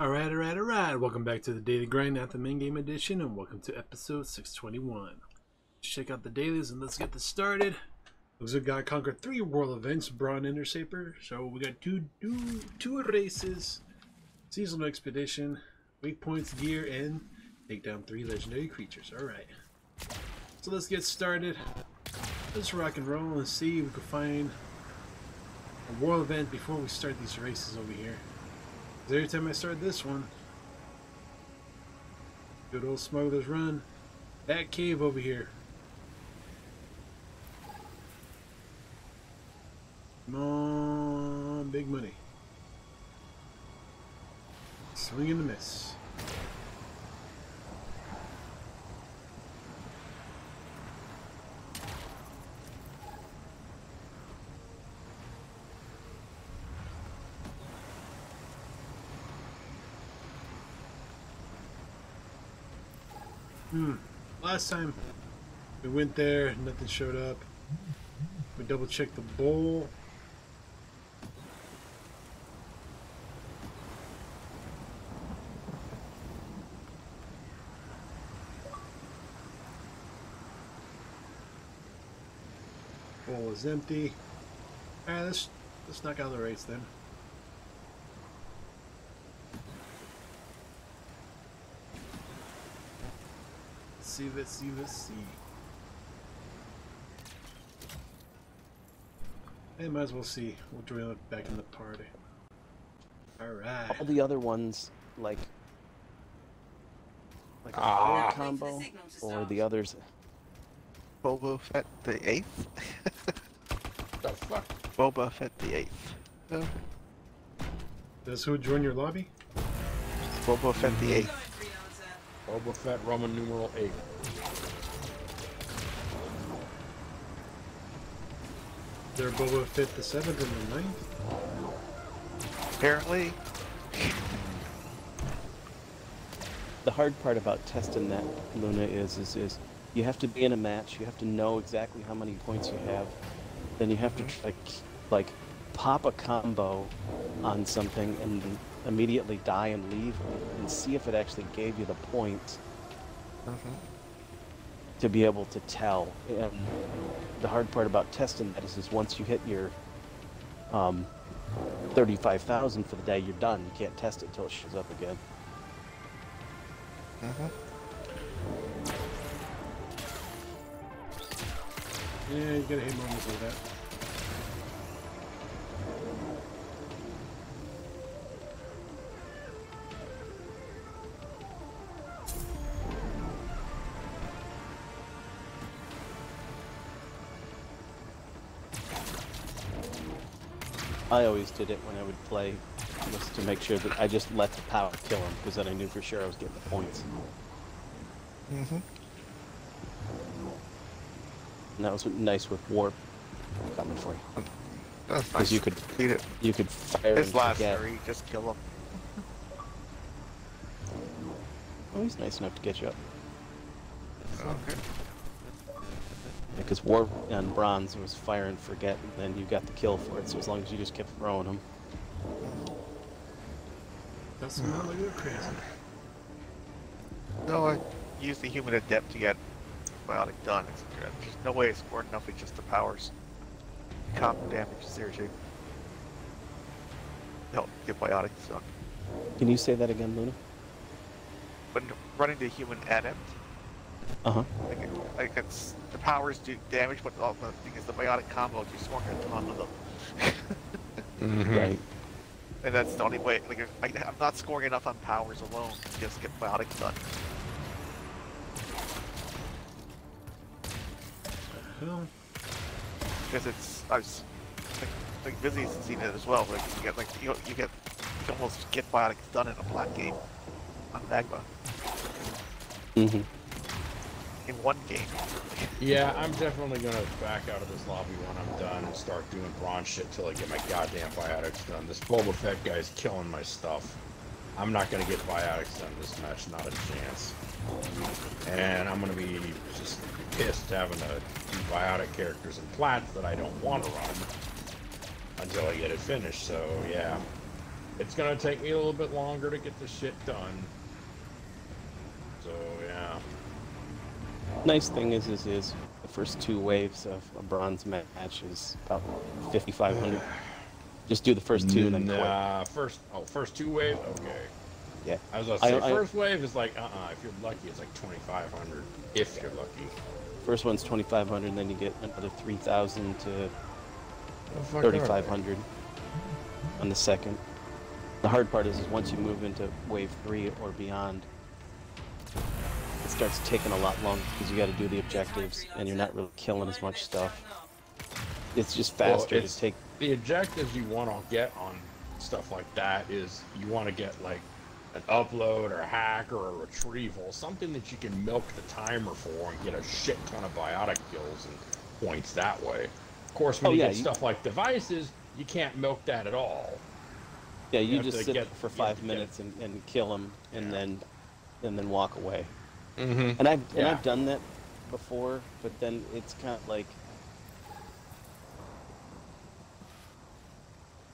Alright, alright, alright. Welcome back to the Daily Grind, not the main game edition, and welcome to episode 621. Let's check out the dailies and let's get this started. Looks like I conquered three world events, Braun Intersaper. So we got two, two, two races, seasonal expedition, weak points, gear, and take down three legendary creatures. Alright. So let's get started. Let's rock and roll and see if we can find a world event before we start these races over here. Every time I start this one, good old Smuggler's Run, that cave over here. Come on, big money. Swing and a miss. Hmm. Last time we went there, nothing showed up. We double checked the bowl. Bowl is empty. Alright, let's let's knock out the race then. Let's see, let's see, let's see. Hey, might as well see. We'll join it back in the party. Alright. all the other ones like like a Ah. fire combo or the others Boba Fett the eighth. The fuck? Boba Fett the eighth. Uh, Does who join your lobby? Boba Fett the eighth. Boba Fett Roman numeral 8. There Boba Fett the 7th and the 9th? Apparently, the hard part about testing that luna is is is you have to be in a match you have to know exactly how many points you have then you have to mm-hmm. try, like pop a combo on something and immediately die and leave and see if it actually gave you the points to be able to tell. And the hard part about testing that is, is once you hit your um, 35,000 for the day, you're done. You can't test it until it shows up again. Yeah, you gotta hit moments like that. I always did it when I would play, just to make sure that I just let the power kill him, because then I knew for sure I was getting the points. mm-hmm. And that was nice with warp coming for you, that's because nice. you could Beat it. you could fire His last just kill him. Oh, he's nice enough to get you up. Okay. Because War and bronze was fire and forget, and then you got the kill for it. So as long as you just kept throwing them, That's not like you're crazy. No, I used the human adept to get biotic done. It's, there's no way I scored enough with just the powers. Combo damage zero two. Help get biotic done. can you say that again, Luna? When running the human adept, Uh huh. like, like it's, the powers do damage, but all the thing is the biotic combos, you scoring a ton of them. Right. And that's the only way, like, if I, I'm not scoring enough on powers alone to just get biotic done. Because it's, I was, like, like Vizzy's seen it as well, like, you get, like, you, you get, you can almost get biotics done in a black game on Magma Mm-hmm. In one game. Yeah, I'm definitely gonna back out of this lobby when I'm done and start doing bronze shit till I get my goddamn biotics done. This Boba Fett guy's killing my stuff. I'm not gonna get biotics done this match, not a chance. And I'm gonna be just pissed having to do biotic characters and plats that I don't want to run until I get it finished. So yeah, it's gonna take me a little bit longer to get the shit done. So yeah. Nice thing is, is, is the first two waves of a bronze match is about 5,500. Just do the first two and then quit. Nah, first oh first two wave. Okay. Yeah. I was gonna say I- first wave is like uh uh If you're lucky, it's like twenty five hundred. If you're lucky. First one's 2,500, then you get another 3,000 to Oh, 3,500 on the second. The hard part is, is once you move into wave three or beyond, it starts taking a lot longer because you got to do the objectives and you're not really killing as much stuff. It's just Well, faster it's- to take. the objectives you want to get on stuff like that is you want to get like an upload or a hack or a retrieval, something that you can milk the timer for and get a shit ton of biotic kills and points that way. Of course, when Oh, you yeah, get you- stuff like devices, you can't milk that at all. Yeah, you, have just sit get- for five minutes and, and kill them, and Yeah. then and then walk away. Mm-hmm. And I've and Yeah. I've done that before, but then it's kind of like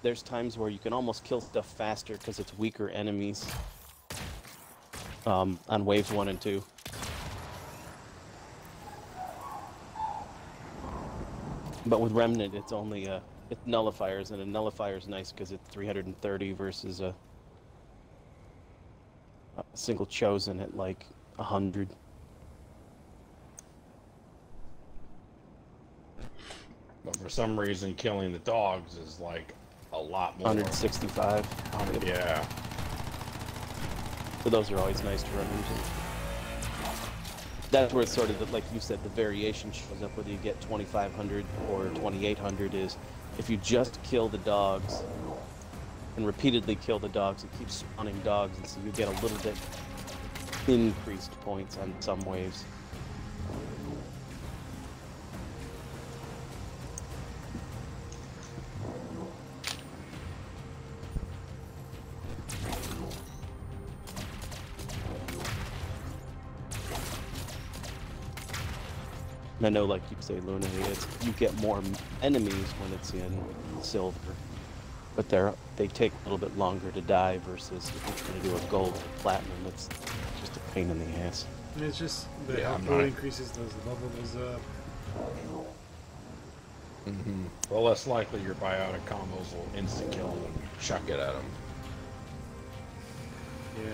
there's times where you can almost kill stuff faster because it's weaker enemies um, on waves one and two. But with Remnant, it's only uh, it's nullifiers, and a nullifier is nice because it's 330 versus a, a single chosen at like 100. But for some reason, killing the dogs is like a lot more. 165. Yeah. So those are always nice to run into. That's where it's sort of, the, like you said, the variation shows up, whether you get 2,500 or 2,800 is if you just kill the dogs and repeatedly kill the dogs, it keeps spawning dogs, and so you get a little bit increased points on some waves. I know, like you say, Luna, it's, you get more enemies when it's in silver, but they're they take a little bit longer to die versus if you're trying to do a gold or platinum, it's pain in the ass. And it's just the Yeah, health pool not- increases, those level goes up. Mm-hmm. Well, less likely your biotic combos will insta kill when you chuck it at them. Yeah.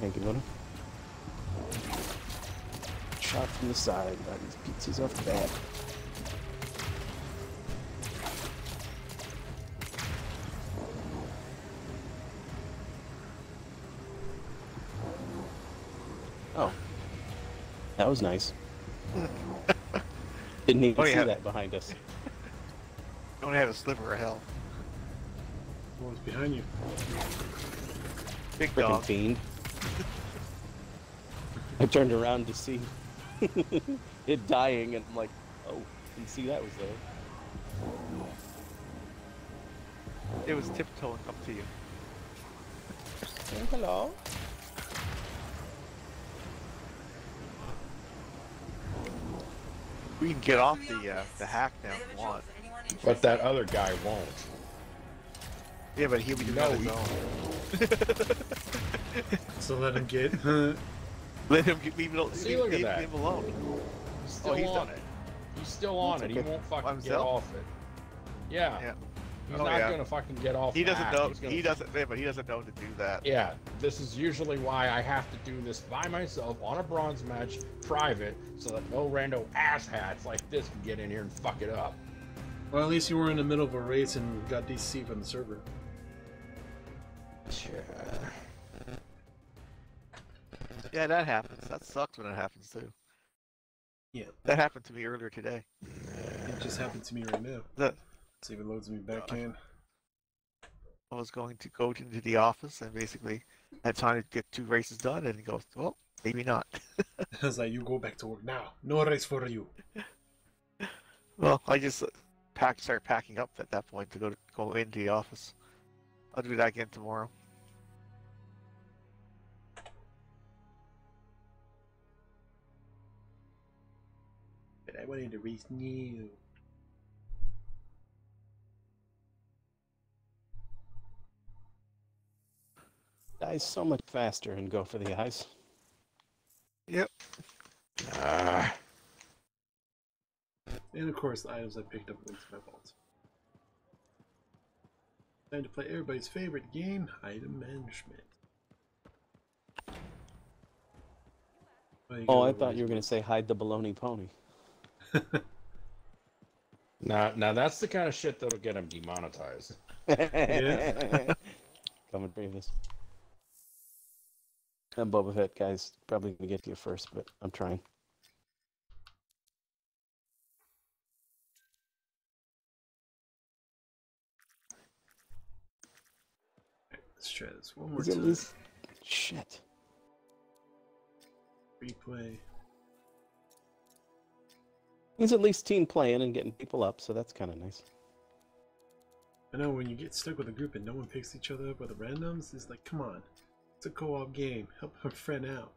Thank you, Luna. Shot from the side by these pizzas off the bat. Oh, that was nice. Didn't even see yeah. that behind us. Only had a sliver of hell. What was behind you? Big Freaking dog. fiend. I turned around to see it dying, and I'm like, oh, didn't see that was there. It was tiptoeing up to you. Hello. We can get off the uh, the hack now if you want. But that other guy won't. Yeah, but he'll be doing No, it on his own. So let him get. Let him get, leave, it, See, leave, leave him alone. He's oh, still Oh, he's on done it. it. He's still on That's it. He won't fucking get off it. Yeah. Yeah. He's Oh, not yeah. gonna fucking get off. He doesn't hack. know. He's gonna He doesn't. Yeah, but he doesn't know to do that. Yeah, this is usually why I have to do this by myself on a bronze match, private, so that no rando asshats like this can get in here and fuck it up. well, at least you were in the middle of a race and got DC from the server. Yeah, that happens. That sucks when it happens too. Yeah. That happened to me earlier today. It just happened to me right now. The, See if it loads me back in. I was going to go into the office and basically had time to get two races done, and he goes, "Well, maybe not." I was like, you go back to work now. No race for you. Well, I just uh, pack, start packing up at that point to go to, go into the office. I'll do that again tomorrow. I wanted to race new. Die so much faster and go for the eyes. Yep. Ah, And of course, the items I picked up went to my vault. Time to play everybody's favorite game, item management. Oh, I thought you were going to say hide the baloney pony. now, now that's the kind of shit that'll get him demonetized. Yeah. Coming previous. And Boba Fett guys probably gonna get to you first, but I'm trying. Let's try this one more Is time. least shit? Replay. He's at least team playing and getting people up, so that's kind of nice. I know when you get stuck with a group and no one picks each other up with the randoms, it's like, come on. It's a co-op game. Help a friend out.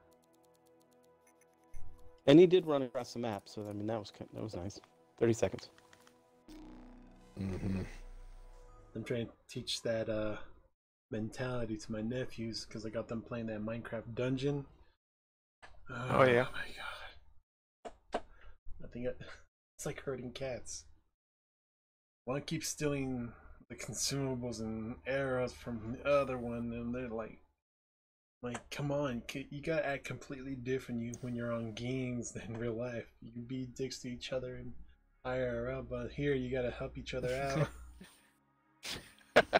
And he did run across the map, so I mean that was kind that was nice. Thirty seconds. Mm-hmm. I'm trying to teach that uh mentality to my nephews because I got them playing that Minecraft dungeon. Oh, yeah. My god. I think it, it's like herding cats. One keeps stealing the consumables and arrows from the other one, and they're like, like, come on, you gotta act completely different you when you're on games than real life. You can be dicks to each other and IRL, but here you gotta help each other out.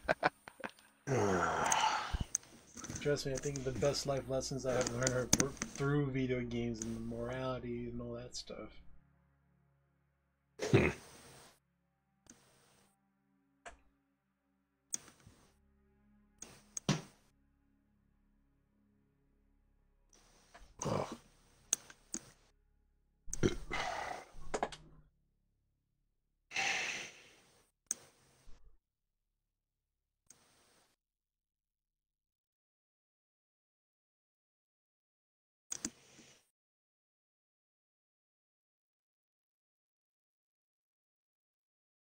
Trust me, I think the best life lessons I have learned were through video games and the morality and all that stuff. Hmm.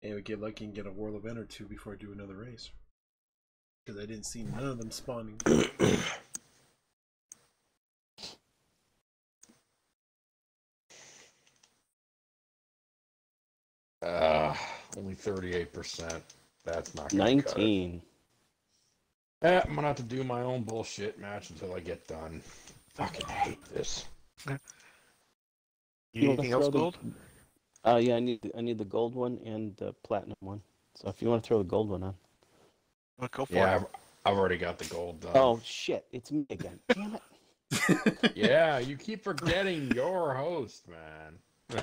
And we get lucky and get a World event or two before I do another race. Because I didn't see none of them spawning. Uh, only 38%. That's not gonna cut it. Nineteen. Eh, I'm gonna have to do my own bullshit match until I get done. Fucking hate this. You You wanna anything else, Gold? Uh, yeah, I need I need the gold one and the platinum one. So if you want to throw the gold one on. Well, go for Yeah, it. I've, I've already got the gold done. Oh shit! It's me again. Damn it! Yeah, you keep forgetting your host, man.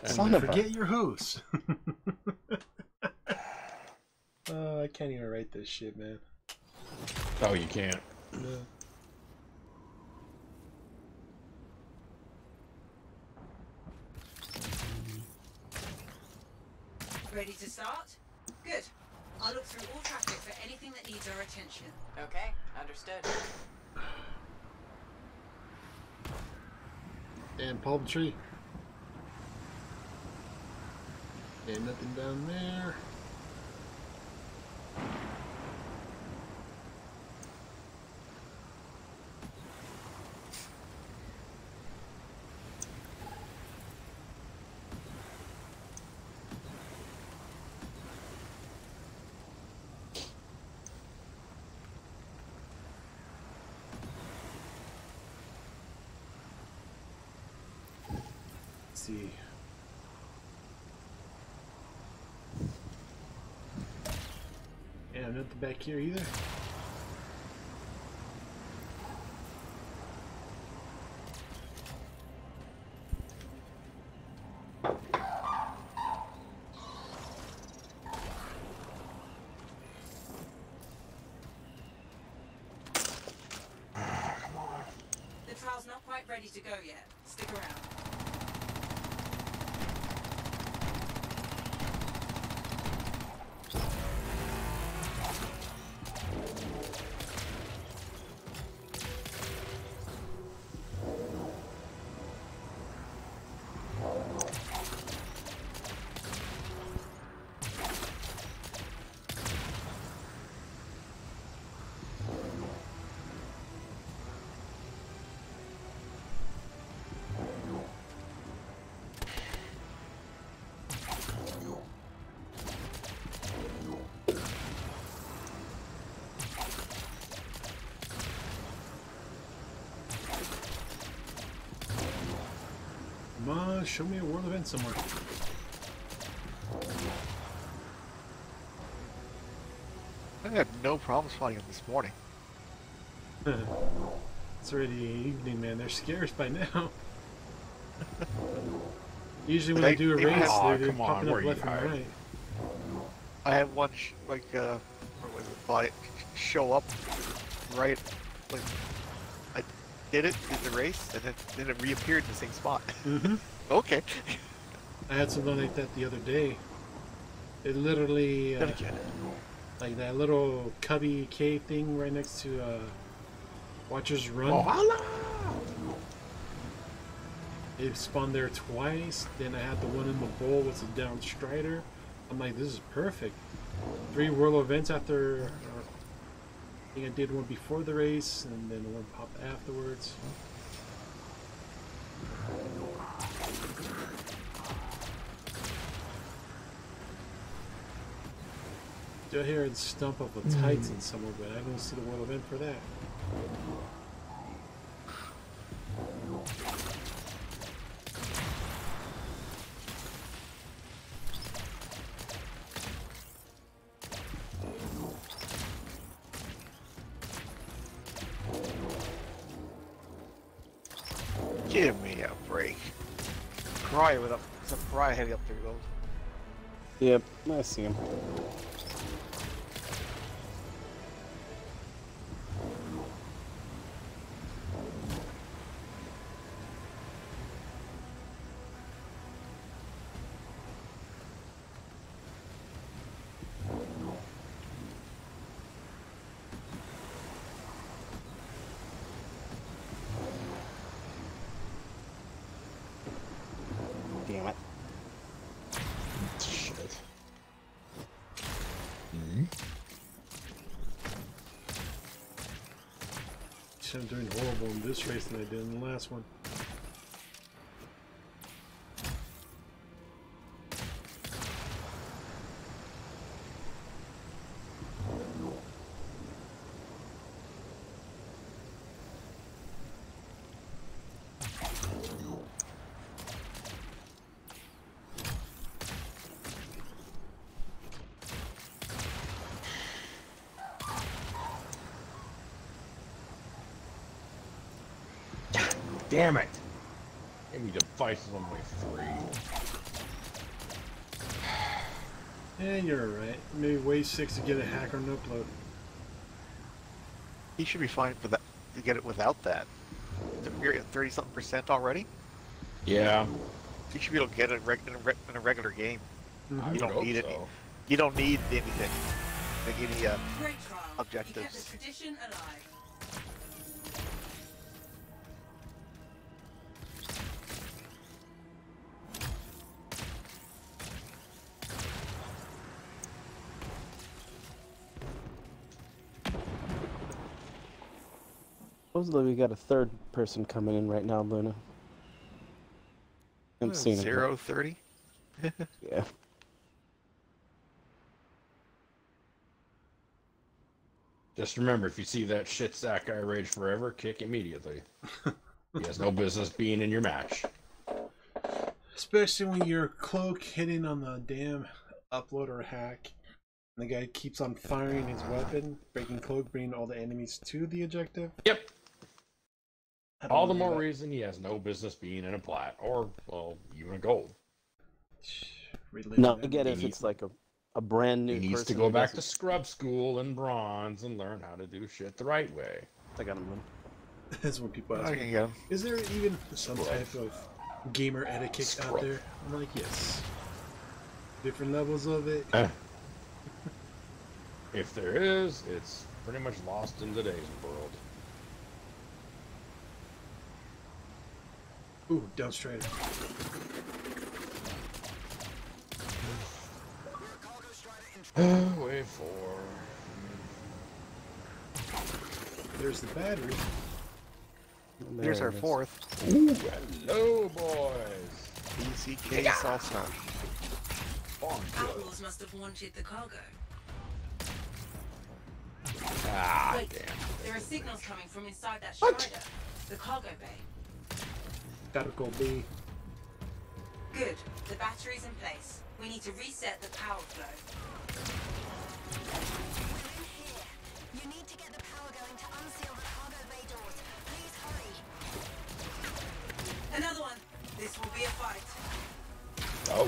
Son of a- Forget your host. oh, I can't even write this shit, man. oh, you can't. No. Ready to start? Good. I'll look through all traffic for anything that needs our attention. Okay, understood. And palm tree. And nothing down there. See. And nothing back here either. Ready to go yet. Stick around. On, show me a world event somewhere. I had no problems finding them this morning. it's already evening, man. They're scarce by now. Usually when I They- do a they- race, Aw, they're, they're come on, popping where up left and right. I had one sh- like uh, what was it, buy show up right like I did it, did the race, and then then it reappeared in the same spot. hmm okay. I had something like that the other day. It literally, uh, again, like that little cubby K thing right next to uh, Watcher's Run. Oh, holla! It spawned there twice. Then I had the one in the bowl with the down strider. I'm like, this is perfect. Three world events after. I think I did one before the race, and then one popped afterwards. Still hear the hmm. stump of a Titan somewhere, but I don't see the world event for that. Yep, I see him. I'm doing horrible in this race than I did in the last one. Damn it! Give me devices on my three. Yeah, you're right. Maybe wait six to get a hacker and upload. He should be fine for that to get it without that. You're at thirty something percent already. Yeah, You should be able to get it in, in, a, re- in a regular game. I. You don't hope need it. so. You don't need anything. Like any uh, Great. You kept Objectives. Supposedly we got a third person coming in right now, Luna. I'm seeing it. zero thirty. Yeah. Just remember, if you see that shit sack guy rage forever, kick immediately. he has no business being in your match. Especially when your cloak hitting on the damn uploader hack. And the guy keeps on firing his weapon, breaking cloak, bringing all the enemies to the objective. Yep. I don't All the more that- reason he has no business being in a plat, or well, even a gold. Relate No, that. I get it if it's like a, a brand new He needs to go back to doesn't- scrub school and bronze and learn how to do shit the right way. I got him. Luna. That's when people ask I me, can get him. is there even some type of gamer etiquette out there? I'm like, yes. Different levels of it. Eh. If there is, it's pretty much lost in today's world. Ooh, down straight. Wait for. There's the battery. Here's our it is. fourth. Ooh, hello, boys. BCK salsa. Bonjour. Outlaws must have wanted the cargo. Ah, Wait, damn. there are signals coming from inside that What? The cargo bay. Gotta go B. Good. The battery's in place. We need to reset the power flow. We're in here. You need to get the power going to unseal the cargo bay doors. Please hurry. Another one. This will be a fight. Oh,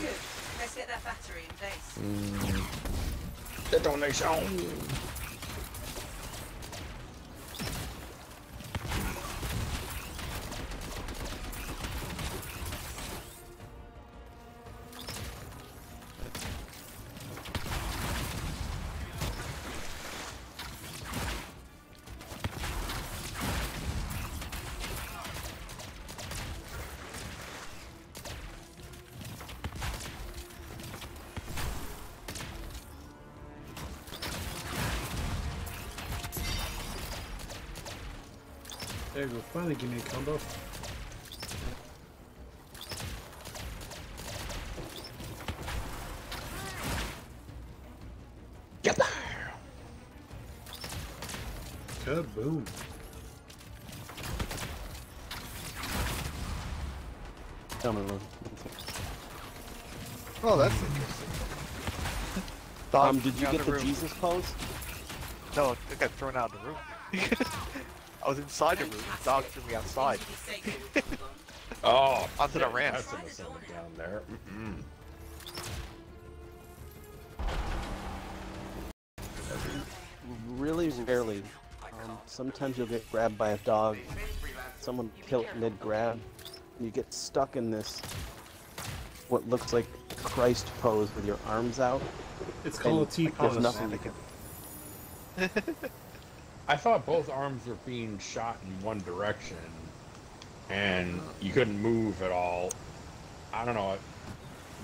Good. Let's get that battery in place. Mm. detonation. There you go. Finally, give me a combo. Get there. Kaboom. Tell me, Lou. Oh, that's interesting. Dog Um, did you get the the. Jesus pose? No, I got thrown out of the room. I was inside the room. The dog threw me outside. Need to be safe before we move on. Oh, Onto the shit, ramp. That's innocent down there. Mm-mm. Really rarely. Um, sometimes you'll get grabbed by a dog. Someone killed mid grab. You get stuck in this what looks like Christ pose with your arms out. It's called a And T there's pose. nothing you can. I thought both arms were being shot in one direction, and you couldn't move at all. I don't know. It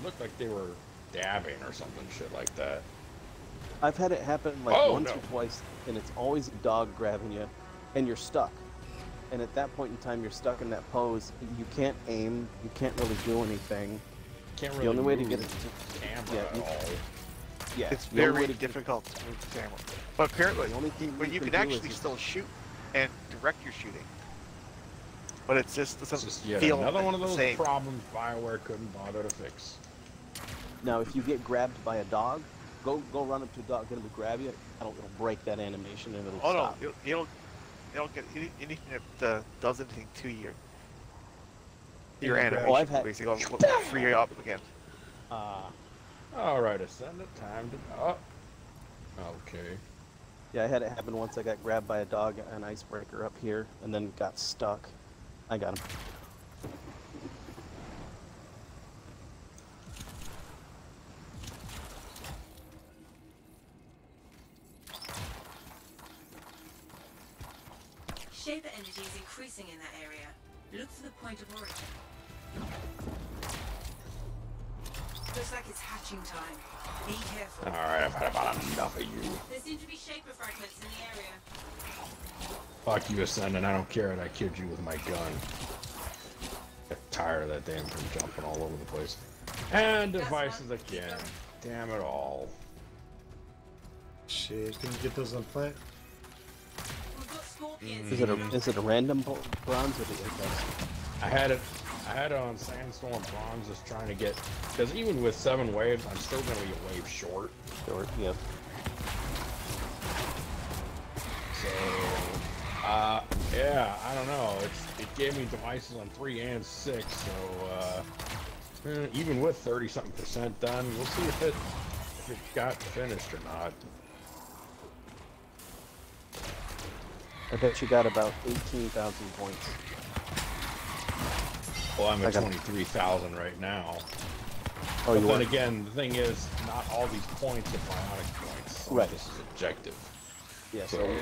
looked like they were dabbing or something, shit like that. I've had it happen like Oh, once no. or twice, and it's always a dog grabbing you, and you're stuck. And at that point in time, you're stuck in that pose. You can't aim. You can't really do anything. Can't really. The only way to get it to- camera yeah, at you- all. Yeah, It's the only way very to- difficult to move the camera. But apparently, The only thing but you you can can do is actually just- still shoot and direct your shooting. But it's just It's doesn't just yet feel another one of those same. problems Bioware couldn't bother to fix. Now, if you get grabbed by a dog, go go run up to a dog, get him to grab you. It'll, it'll break that animation and it'll Oh no, stop. you you don't you don't get any- anything that uh, does anything to your your animation. Oh, I've had- basically, it'll free you up again. Uh, All right, Ascendant, time to. Oh. Okay. yeah, I had it happen once. I got grabbed by a dog, an icebreaker up here, and then got stuck. I got him. Shaper energy is increasing in that area. Look for the point of origin. Like time. Be careful. All right, I've had about enough of you. There seem to be Shaper fragments in the area. Fuck you, Ascendant. I don't care that I killed you with my gun. I'm tired of that damn thing jumping all over the place. And That's devices one. Again. Damn it all. Shit, can you get those on plant? We've. Mm. Is it a is it a random bronze or do you? I had it. I had on Sandstorm Bronze, just trying to get. Because even with seven waves, I'm still gonna be a wave short. Short, yeah. So, uh, yeah, I don't know. It's it gave me devices on three and six, so uh, eh, even with thirty something percent done, we'll see if it if it got finished or not. I bet you got about eighteen thousand points. Well, I'm at got- twenty three thousand right now. Oh, but you then again, the thing is, not all these points are biotic points. Of Right. This is objective. Yeah, So, so yeah.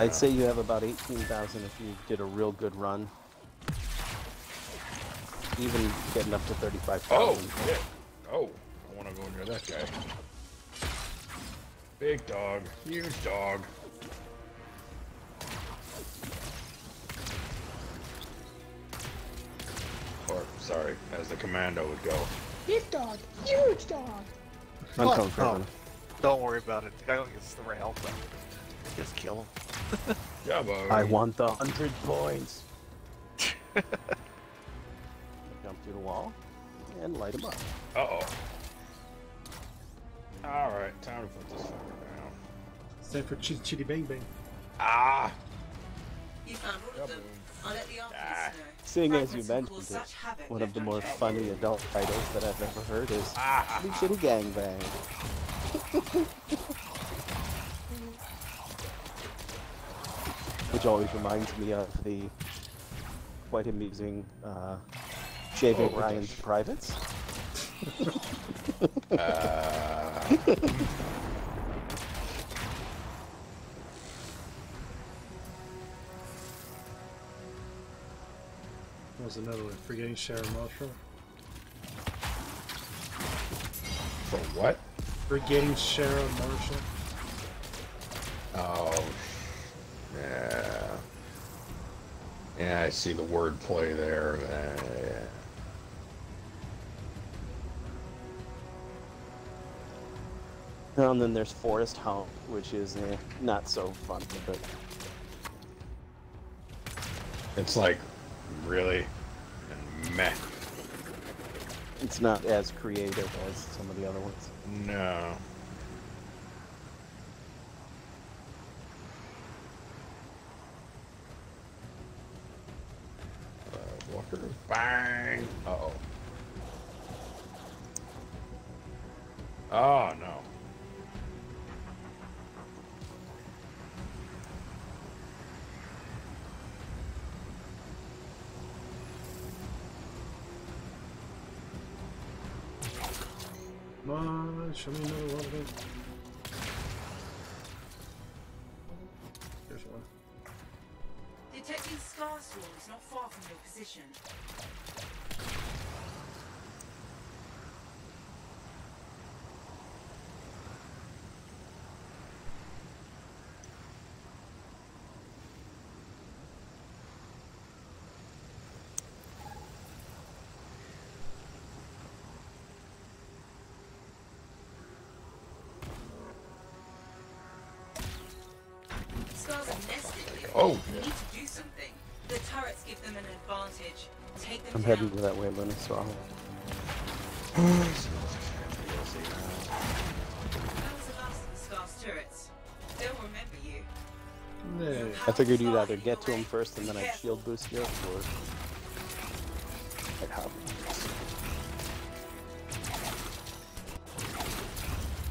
I'd say you have about eighteen thousand if you did a real good run. Even getting up to thirty-five Oh, thousand. shit. Oh, I want to go near that guy. Big dog. Huge dog. Sorry, as the commando would go. I'm What? coming for Oh. him. Don't worry about it. The guy only gets the rail, but just kill him. Yeah, bug. I want the hundred points. Jump through the wall and light him up. Uh oh. Alright, time to put this fucker down. It's time for Chitty Chitty Bang Bang. Ah! You found all of them. I'll let the Ah. Seeing as you mentioned it, one of the more funny adult titles that I've ever heard is Ah! Chitty Chitty Gang Bang. Which always reminds me of the quite amusing uh, Shaving Oh, Ryan's. Privates. Uh, was another one? Forgetting Sharon Marshall. for what? Forgetting Sharon Marshall. Oh, yeah. Yeah, I see the wordplay there. Uh, yeah. And then there's Forest Home, which is eh, not so fun, but It's like, really? Meh. it's not as creative as some of the other ones. No. Come on, show me another one of it. There's one. Detecting scar swarms not far from your position. Scars are nested here. Oh. You need to do something. The turrets give them an advantage. Take them I'm heading that way, Luna, so I'll... That was the last of the Scars turrets. They'll remember you. Nay. I figured you'd either get to him first and then I'd shield boost you, or I'd hop.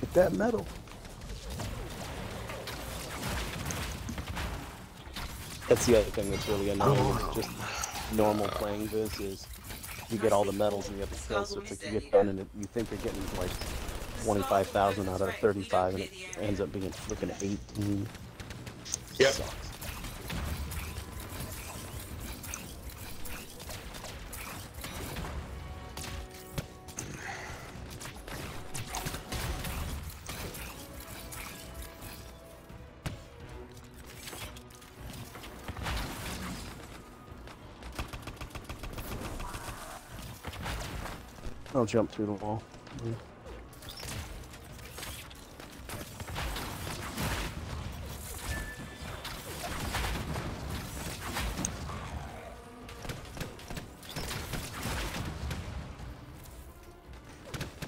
Get that metal. That's the other thing that's really annoying. with oh. Just normal playing this is you get all the medals and you have to kill, so it's like you get done and it, you think you're getting like 25,000 out of 35 and it ends up being freaking 18. Yep. Sucks. I'll jump through the wall.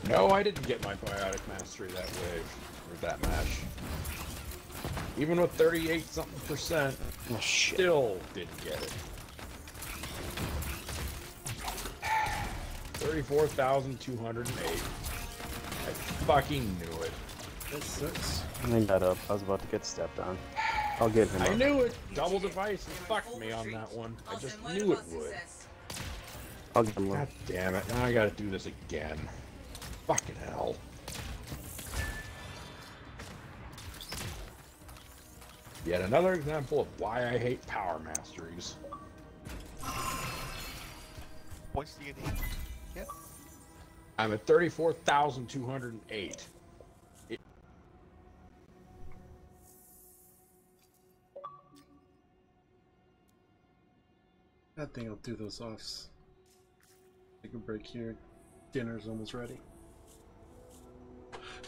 No, I didn't get my biotic mastery that wave or that match. Even with 38 something percent, Oh still didn't get it. 34,208. I fucking knew it. That sucks. I made that up. I was about to get stepped on. I'll get him I up. knew it. Double device fucked me on that one. I just knew it would. success. I'll get him God up. damn it. Now I gotta do this again. Fucking hell. Yet another example of why I hate power masteries. Points do you need? Yep. I'm at 34,208. That thing will do those offs. Take a break here. Dinner's almost ready.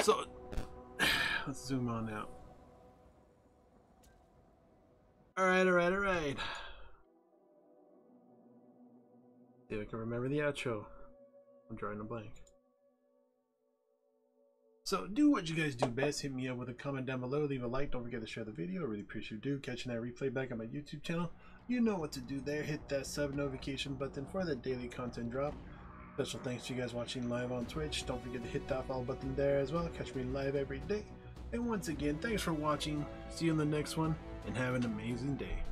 So, let's zoom on out. Alright, alright, alright. See if I can remember the outro. I'm drawing a blank. So do what you guys do best. Hit me up with a comment down below. Leave a like. Don't forget to share the video. I really appreciate you do. Catching that replay back on my YouTube channel. You know what to do there. Hit that sub notification button for the daily content drop. Special thanks to you guys watching live on Twitch. Don't forget to hit that follow button there as well. Catch me live every day. And once again, thanks for watching. See you in the next one and have an amazing day.